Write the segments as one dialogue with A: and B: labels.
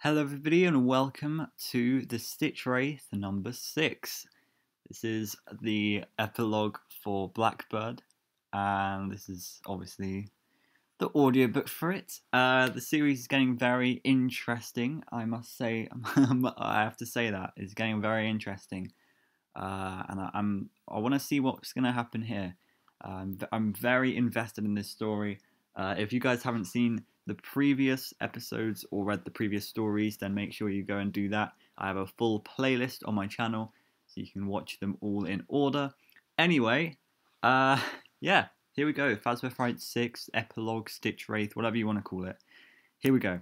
A: Hello, everybody, and welcome to the Stitchwraith number six. This is the epilogue for Blackbird, and this is obviously the audiobook for it. Uh, the series is getting very interesting, I must say. I have to say that it's getting very interesting, uh, and I, am I want to see what's going to happen here. Um, I'm very invested in this story. Uh, if you guys haven't seen the previous episodes or read the previous stories, then make sure you go and do that. I have a full playlist on my channel, so you can watch them all in order. Anyway, uh, yeah, here we go. Fazbear Fright 6, Epilogue, Stitchwraith, whatever you want to call it. Here we go.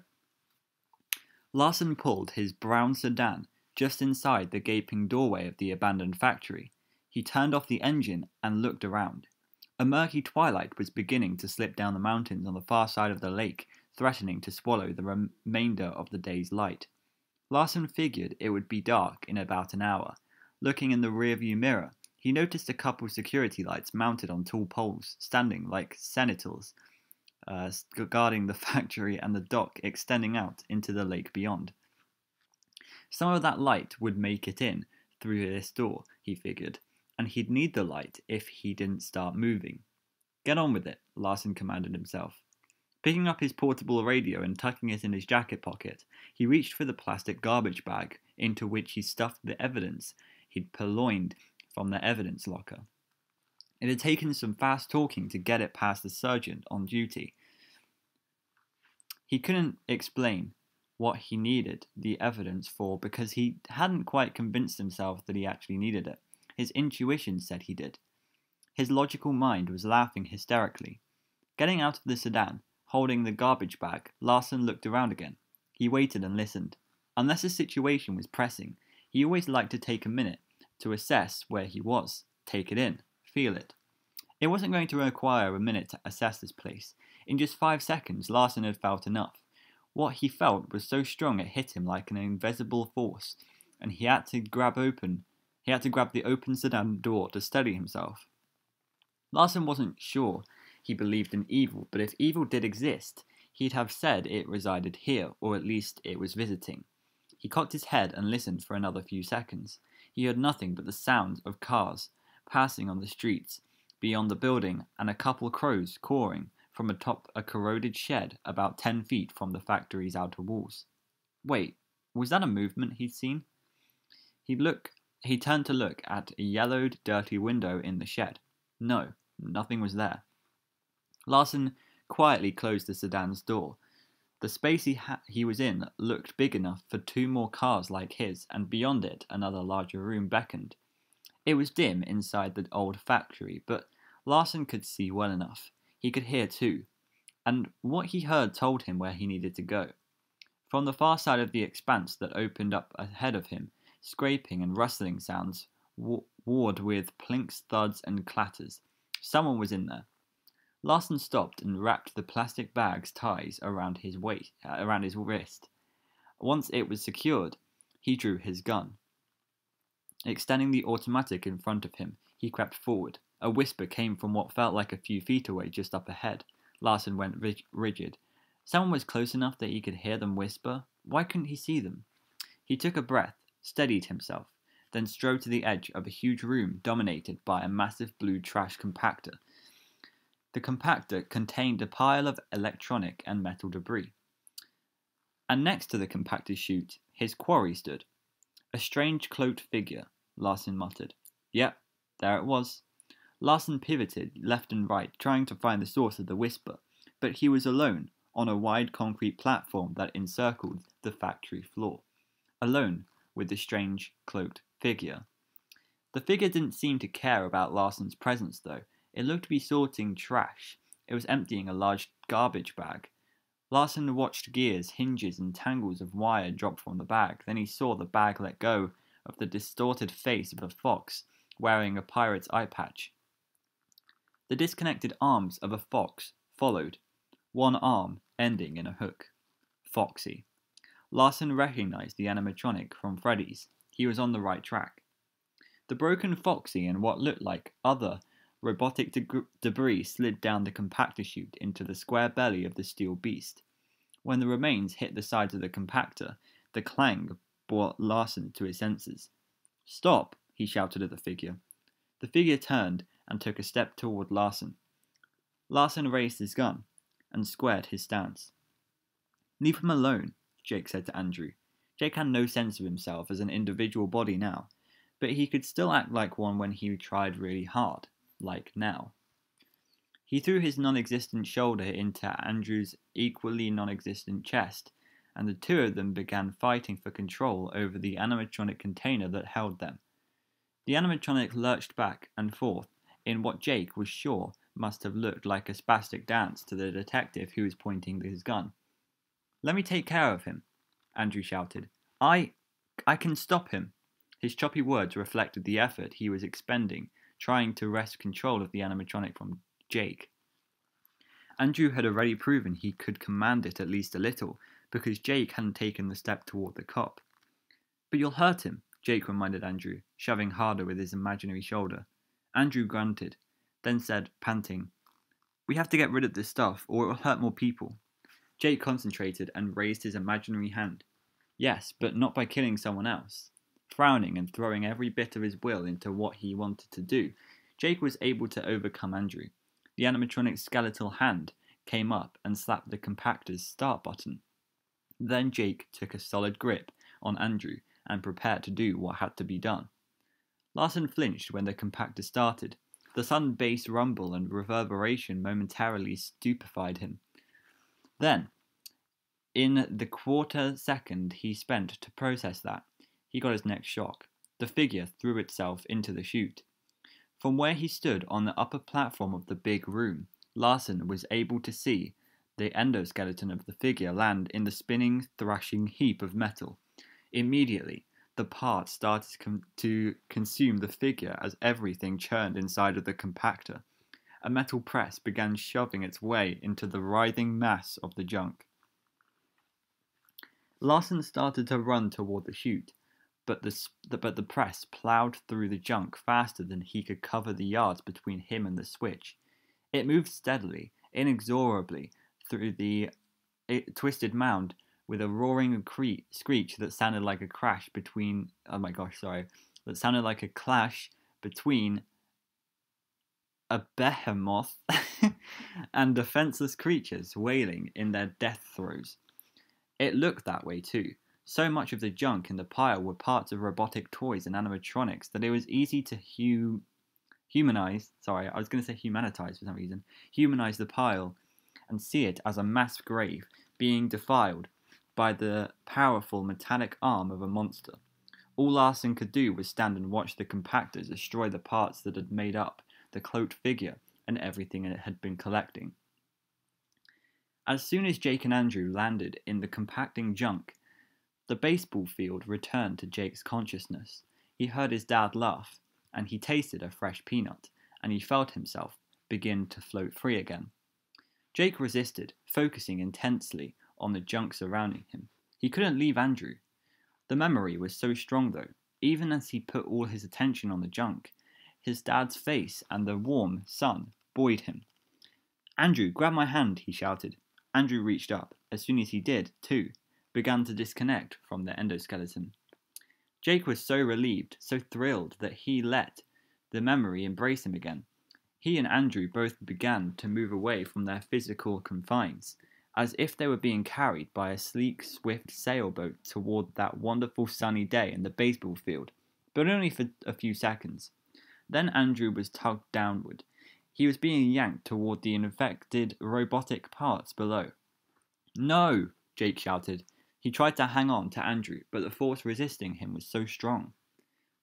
A: Larson pulled his brown sedan just inside the gaping doorway of the abandoned factory. He turned off the engine and looked around. A murky twilight was beginning to slip down the mountains on the far side of the lake, threatening to swallow the remainder of the day's light. Larson figured it would be dark in about an hour. Looking in the rearview mirror, he noticed a couple security lights mounted on tall poles, standing like sentinels, uh, guarding the factory and the dock extending out into the lake beyond. Some of that light would make it in through this door, he figured, and he'd need the light if he didn't start moving. Get on with it, Larson commanded himself. Picking up his portable radio and tucking it in his jacket pocket, he reached for the plastic garbage bag into which he stuffed the evidence he'd purloined from the evidence locker. It had taken some fast talking to get it past the sergeant on duty. He couldn't explain what he needed the evidence for because he hadn't quite convinced himself that he actually needed it. His intuition said he did. His logical mind was laughing hysterically. Getting out of the sedan, holding the garbage bag, Larson looked around again. He waited and listened. Unless a situation was pressing, he always liked to take a minute to assess where he was, take it in, feel it. It wasn't going to require a minute to assess this place. In just five seconds, Larson had felt enough. What he felt was so strong it hit him like an invisible force, and he had to grab open he had to grab the open sedan door to steady himself. Larson wasn't sure he believed in evil, but if evil did exist, he'd have said it resided here, or at least it was visiting. He cocked his head and listened for another few seconds. He heard nothing but the sound of cars passing on the streets beyond the building and a couple crows cawing from atop a corroded shed about ten feet from the factory's outer walls. Wait, was that a movement he'd seen? He'd look he turned to look at a yellowed, dirty window in the shed. No, nothing was there. Larson quietly closed the sedan's door. The space he, ha- he was in looked big enough for two more cars like his, and beyond it, another larger room beckoned. It was dim inside the old factory, but Larson could see well enough. He could hear too, and what he heard told him where he needed to go. From the far side of the expanse that opened up ahead of him, scraping and rustling sounds, warred with plinks, thuds, and clatters. Someone was in there. Larson stopped and wrapped the plastic bag's ties around his waist, uh, around his wrist. Once it was secured, he drew his gun. Extending the automatic in front of him, he crept forward. A whisper came from what felt like a few feet away, just up ahead. Larson went rigid. Someone was close enough that he could hear them whisper. Why couldn't he see them? He took a breath steadied himself, then strode to the edge of a huge room dominated by a massive blue trash compactor. The compactor contained a pile of electronic and metal debris. And next to the compactor chute, his quarry stood. A strange cloaked figure, Larson muttered. Yep, there it was. Larson pivoted left and right, trying to find the source of the whisper, but he was alone on a wide concrete platform that encircled the factory floor. Alone with the strange cloaked figure. The figure didn't seem to care about Larson's presence, though. It looked to be sorting trash. It was emptying a large garbage bag. Larson watched gears, hinges, and tangles of wire drop from the bag. Then he saw the bag let go of the distorted face of a fox wearing a pirate's eye patch. The disconnected arms of a fox followed, one arm ending in a hook. Foxy. Larson recognized the animatronic from Freddy's. He was on the right track. The broken Foxy and what looked like other robotic de- debris slid down the compactor chute into the square belly of the steel beast. When the remains hit the sides of the compactor, the clang brought Larson to his senses. Stop! he shouted at the figure. The figure turned and took a step toward Larson. Larson raised his gun and squared his stance. Leave him alone, Jake said to Andrew. Jake had no sense of himself as an individual body now, but he could still act like one when he tried really hard, like now. He threw his non existent shoulder into Andrew's equally non existent chest, and the two of them began fighting for control over the animatronic container that held them. The animatronic lurched back and forth in what Jake was sure must have looked like a spastic dance to the detective who was pointing his gun. Let me take care of him, Andrew shouted. I. I can stop him. His choppy words reflected the effort he was expending trying to wrest control of the animatronic from Jake. Andrew had already proven he could command it at least a little, because Jake hadn't taken the step toward the cop. But you'll hurt him, Jake reminded Andrew, shoving harder with his imaginary shoulder. Andrew grunted, then said, panting, We have to get rid of this stuff, or it will hurt more people. Jake concentrated and raised his imaginary hand. Yes, but not by killing someone else. Frowning and throwing every bit of his will into what he wanted to do, Jake was able to overcome Andrew. The animatronic's skeletal hand came up and slapped the compactor's start button. Then Jake took a solid grip on Andrew and prepared to do what had to be done. Larson flinched when the compactor started. The sudden bass rumble and reverberation momentarily stupefied him. Then, in the quarter second he spent to process that, he got his next shock. The figure threw itself into the chute. From where he stood on the upper platform of the big room, Larson was able to see the endoskeleton of the figure land in the spinning, thrashing heap of metal. Immediately, the parts started to consume the figure as everything churned inside of the compactor. A metal press began shoving its way into the writhing mass of the junk. Larson started to run toward the chute, but the, but the press ploughed through the junk faster than he could cover the yards between him and the switch. It moved steadily, inexorably, through the twisted mound with a roaring cre- screech that sounded like a crash between. Oh my gosh, sorry. That sounded like a clash between a behemoth and defenseless creatures wailing in their death throes. It looked that way too. So much of the junk in the pile were parts of robotic toys and animatronics that it was easy to hu- humanize. Sorry, I was going to say humanitize for some reason. Humanize the pile and see it as a mass grave being defiled by the powerful metallic arm of a monster. All Larson could do was stand and watch the compactors destroy the parts that had made up the cloaked figure and everything it had been collecting. As soon as Jake and Andrew landed in the compacting junk, the baseball field returned to Jake's consciousness. He heard his dad laugh, and he tasted a fresh peanut, and he felt himself begin to float free again. Jake resisted, focusing intensely on the junk surrounding him. He couldn't leave Andrew. The memory was so strong, though, even as he put all his attention on the junk. His dad's face and the warm sun buoyed him. Andrew, grab my hand, he shouted. Andrew reached up. As soon as he did, too, began to disconnect from the endoskeleton. Jake was so relieved, so thrilled, that he let the memory embrace him again. He and Andrew both began to move away from their physical confines, as if they were being carried by a sleek, swift sailboat toward that wonderful sunny day in the baseball field, but only for a few seconds. Then Andrew was tugged downward. He was being yanked toward the infected robotic parts below. No! Jake shouted. He tried to hang on to Andrew, but the force resisting him was so strong.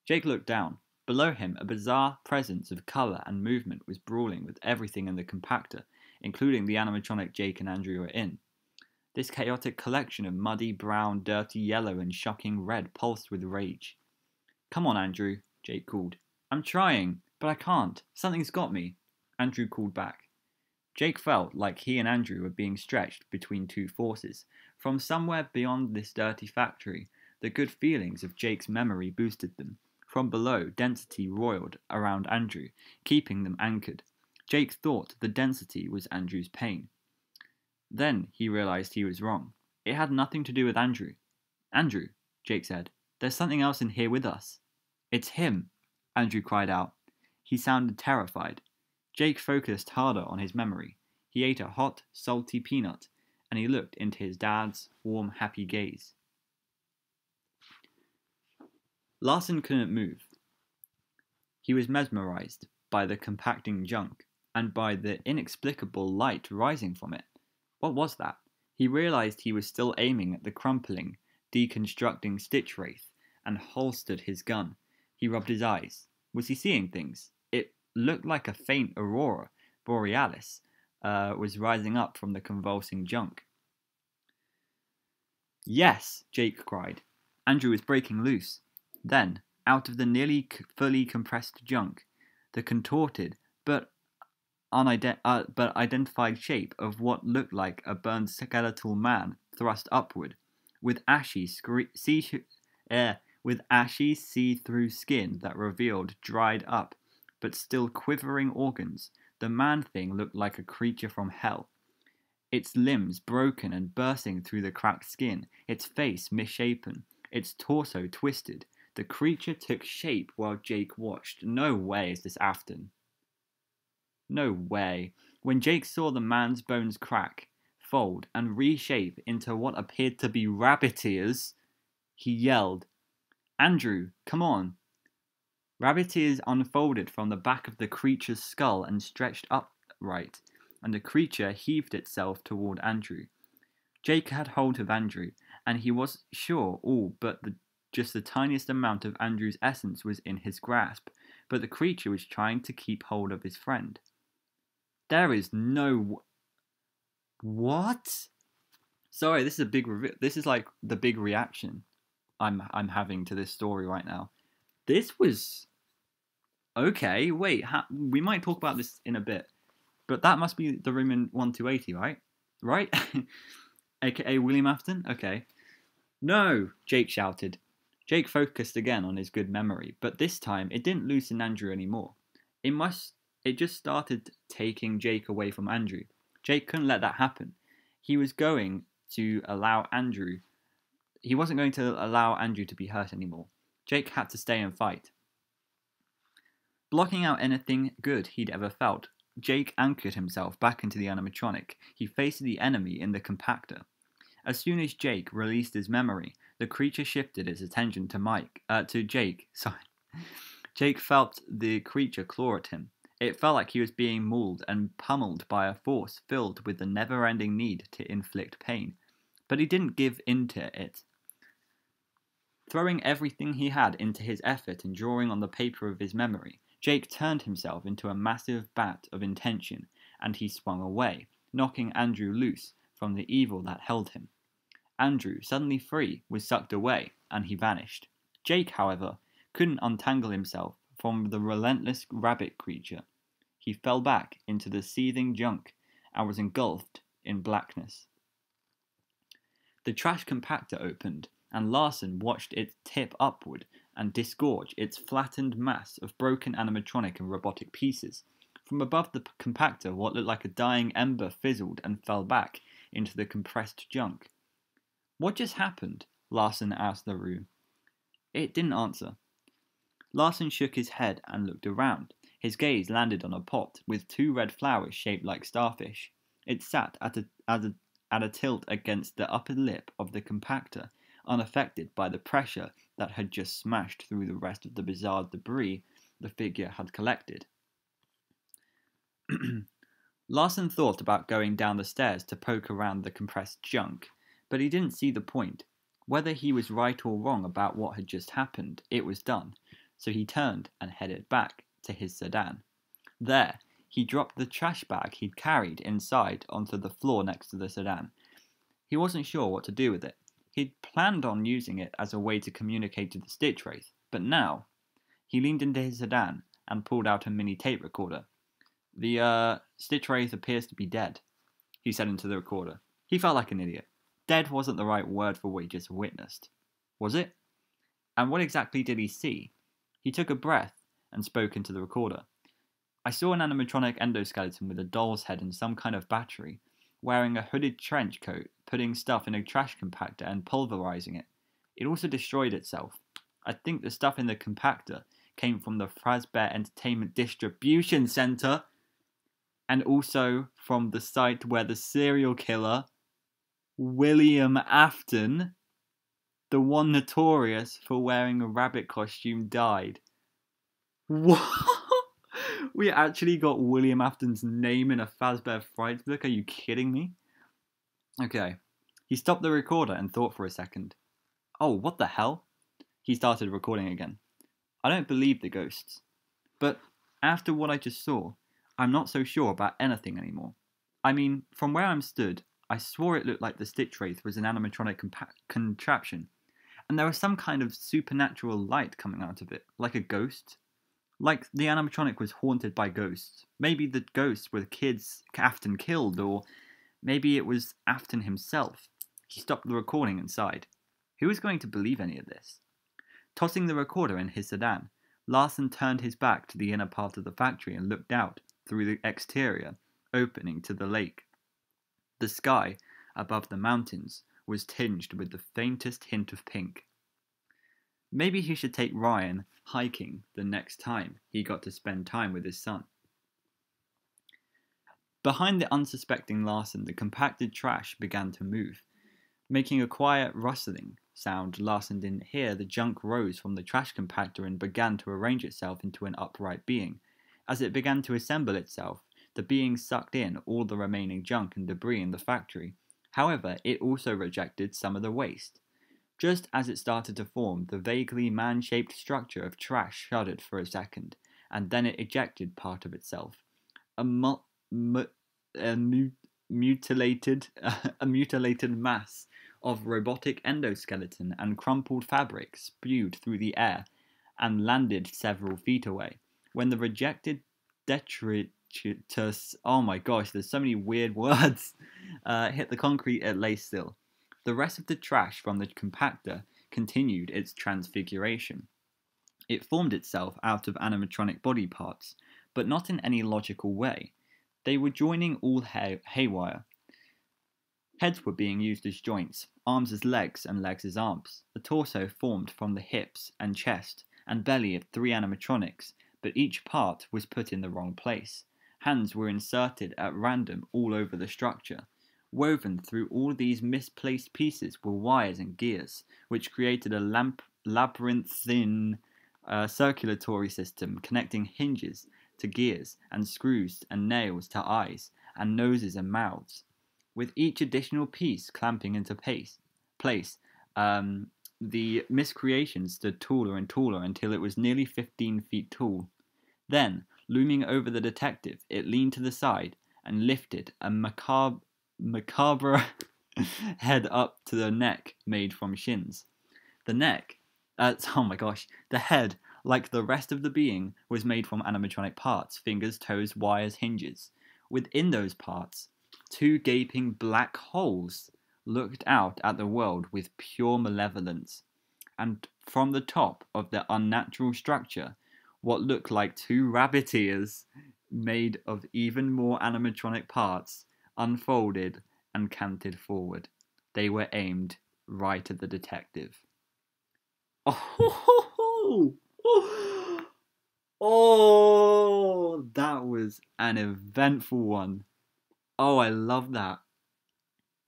A: Jake looked down. Below him, a bizarre presence of colour and movement was brawling with everything in the compactor, including the animatronic Jake and Andrew were in. This chaotic collection of muddy brown, dirty yellow, and shocking red pulsed with rage. Come on, Andrew, Jake called. I'm trying, but I can't. Something's got me. Andrew called back. Jake felt like he and Andrew were being stretched between two forces. From somewhere beyond this dirty factory, the good feelings of Jake's memory boosted them. From below, density roiled around Andrew, keeping them anchored. Jake thought the density was Andrew's pain. Then he realized he was wrong. It had nothing to do with Andrew. Andrew, Jake said, there's something else in here with us. It's him, Andrew cried out. He sounded terrified. Jake focused harder on his memory. He ate a hot, salty peanut, and he looked into his dad's warm, happy gaze. Larson couldn't move. He was mesmerized by the compacting junk and by the inexplicable light rising from it. What was that? He realized he was still aiming at the crumpling, deconstructing Stitchwraith and holstered his gun. He rubbed his eyes. Was he seeing things? It looked like a faint aurora borealis uh, was rising up from the convulsing junk. Yes, Jake cried. Andrew was breaking loose. Then, out of the nearly fully compressed junk, the contorted but unident- uh, but identified shape of what looked like a burned skeletal man thrust upward, with ashy scre- see- uh, with ashy see-through skin that revealed dried up but still quivering organs. The man thing looked like a creature from hell. Its limbs broken and bursting through the cracked skin, its face misshapen, its torso twisted, the creature took shape while Jake watched. No way is this Afton. No way. When Jake saw the man's bones crack, fold, and reshape into what appeared to be rabbit ears, he yelled, Andrew, come on. Rabbit ears unfolded from the back of the creature's skull and stretched upright, and the creature heaved itself toward Andrew. Jake had hold of Andrew, and he was sure all but the just the tiniest amount of Andrew's essence was in his grasp, but the creature was trying to keep hold of his friend. There is no. What? Sorry, this is a big reveal. This is like the big reaction I'm I'm having to this story right now. This was okay. Wait, ha- we might talk about this in a bit, but that must be the room in one two eighty, right? Right? AKA William Afton. Okay. No, Jake shouted. Jake focused again on his good memory, but this time it didn't loosen Andrew anymore. It must it just started taking Jake away from Andrew. Jake couldn't let that happen. He was going to allow Andrew he wasn't going to allow Andrew to be hurt anymore. Jake had to stay and fight. Blocking out anything good he'd ever felt, Jake anchored himself back into the animatronic. He faced the enemy in the compactor. As soon as Jake released his memory, the creature shifted its attention to Mike, uh, to Jake. Sorry. Jake felt the creature claw at him. It felt like he was being mauled and pummeled by a force filled with the never-ending need to inflict pain. But he didn't give in to it. Throwing everything he had into his effort and drawing on the paper of his memory, Jake turned himself into a massive bat of intention, and he swung away, knocking Andrew loose from the evil that held him. Andrew, suddenly free, was sucked away, and he vanished. Jake, however, couldn't untangle himself from the relentless rabbit creature. He fell back into the seething junk and was engulfed in blackness. The trash compactor opened, and Larson watched it tip upward and disgorge its flattened mass of broken animatronic and robotic pieces. From above the compactor, what looked like a dying ember fizzled and fell back into the compressed junk. What just happened? Larson asked the room. It didn't answer. Larson shook his head and looked around. His gaze landed on a pot with two red flowers shaped like starfish. It sat at a, at a, at a tilt against the upper lip of the compactor, unaffected by the pressure that had just smashed through the rest of the bizarre debris the figure had collected. Larson thought about going down the stairs to poke around the compressed junk, but he didn't see the point. Whether he was right or wrong about what had just happened, it was done, so he turned and headed back to his sedan. There, he dropped the trash bag he'd carried inside onto the floor next to the sedan. He wasn't sure what to do with it. He'd planned on using it as a way to communicate to the Stitchwraith, but now he leaned into his sedan and pulled out a mini tape recorder. The uh, Stitchwraith appears to be dead, he said into the recorder. He felt like an idiot. Dead wasn't the right word for what he just witnessed. Was it? And what exactly did he see? He took a breath and spoke into the recorder. I saw an animatronic endoskeleton with a doll's head and some kind of battery. wearing a hooded trench coat, putting stuff in a trash compactor and pulverizing it. It also destroyed itself. I think the stuff in the compactor came from the Fazbear Entertainment Distribution Center and also from the site where the serial killer, William Afton, the one notorious for wearing a rabbit costume, died. What? we actually got William Afton's name in a Fazbear Frights book? Are you kidding me? Okay. He stopped the recorder and thought for a second. Oh, what the hell? He started recording again. I don't believe the ghosts. But after what I just saw, I'm not so sure about anything anymore. I mean, from where I'm stood, I swore it looked like the Stitchwraith was an animatronic contraption, and there was some kind of supernatural light coming out of it, like a ghost. Like the animatronic was haunted by ghosts. Maybe the ghosts were the kids Afton killed, or maybe it was Afton himself. He stopped the recording and sighed. Who was going to believe any of this? Tossing the recorder in his sedan, Larson turned his back to the inner part of the factory and looked out through the exterior opening to the lake. The sky above the mountains was tinged with the faintest hint of pink. Maybe he should take Ryan hiking the next time he got to spend time with his son. Behind the unsuspecting Larson, the compacted trash began to move. Making a quiet rustling sound, Larson didn't hear, the junk rose from the trash compactor and began to arrange itself into an upright being. As it began to assemble itself, the being sucked in all the remaining junk and debris in the factory. However, it also rejected some of the waste. Just as it started to form, the vaguely man shaped structure of trash shuddered for a second, and then it ejected part of itself. A, mu- mu- a mu- mutilated, a mutilated mass of robotic endoskeleton and crumpled fabric spewed through the air and landed several feet away. When the rejected detritus, oh my gosh, there's so many weird words, uh, hit the concrete, it lay still. The rest of the trash from the compactor continued its transfiguration. It formed itself out of animatronic body parts, but not in any logical way. They were joining all hay- haywire. Heads were being used as joints, arms as legs, and legs as arms. The torso formed from the hips and chest and belly of three animatronics, but each part was put in the wrong place. Hands were inserted at random all over the structure. Woven through all these misplaced pieces were wires and gears, which created a lamp- labyrinthine uh, circulatory system connecting hinges to gears and screws and nails to eyes and noses and mouths. With each additional piece clamping into pace, place, um, the miscreation stood taller and taller until it was nearly 15 feet tall. Then, looming over the detective, it leaned to the side and lifted a macabre macabre head up to the neck made from shins. The neck, uh, oh my gosh, the head, like the rest of the being, was made from animatronic parts fingers, toes, wires, hinges. Within those parts, two gaping black holes looked out at the world with pure malevolence. And from the top of the unnatural structure, what looked like two rabbit ears made of even more animatronic parts unfolded and canted forward. They were aimed right at the detective. Oh, oh, that was an eventful one. Oh, I love that.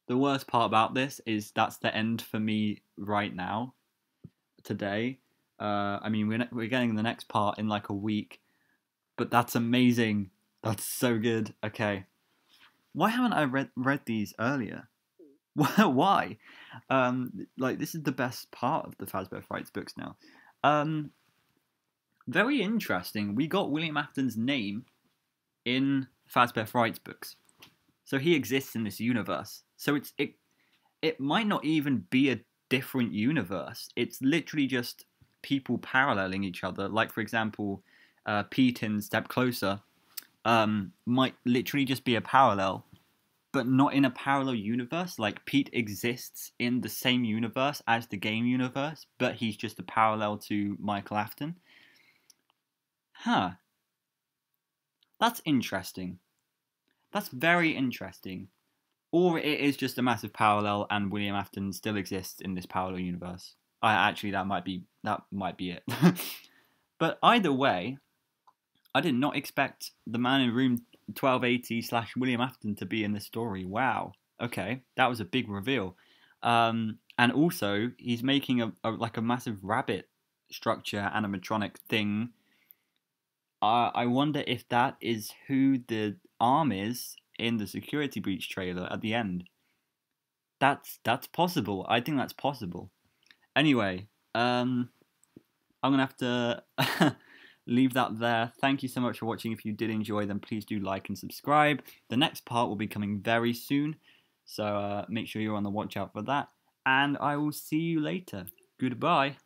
A: The worst part about this is that's the end for me right now, today. Uh, I mean, we're, we're getting the next part in like a week, but that's amazing. That's so good. Okay. Why haven't I read read these earlier? Why? Um, like this is the best part of the Fazbear Frights books now. Um, very interesting. We got William Afton's name in Fazbear Frights books, so he exists in this universe. So it's it it might not even be a different universe. It's literally just people paralleling each other. Like for example, uh, Pete in Step Closer um, might literally just be a parallel, but not in a parallel universe. Like Pete exists in the same universe as the game universe, but he's just a parallel to Michael Afton. Huh. That's interesting. That's very interesting. or it is just a massive parallel, and William Afton still exists in this parallel universe. I actually that might be that might be it. but either way, I did not expect the man in room 1280 slash William Afton to be in this story. Wow. Okay, that was a big reveal. Um, and also, he's making a, a, like a massive rabbit structure animatronic thing. Uh, I wonder if that is who the arm is in the security breach trailer at the end. That's that's possible. I think that's possible. Anyway, um, I'm gonna have to leave that there. Thank you so much for watching. If you did enjoy, then please do like and subscribe. The next part will be coming very soon, so uh, make sure you're on the watch out for that. And I will see you later. Goodbye.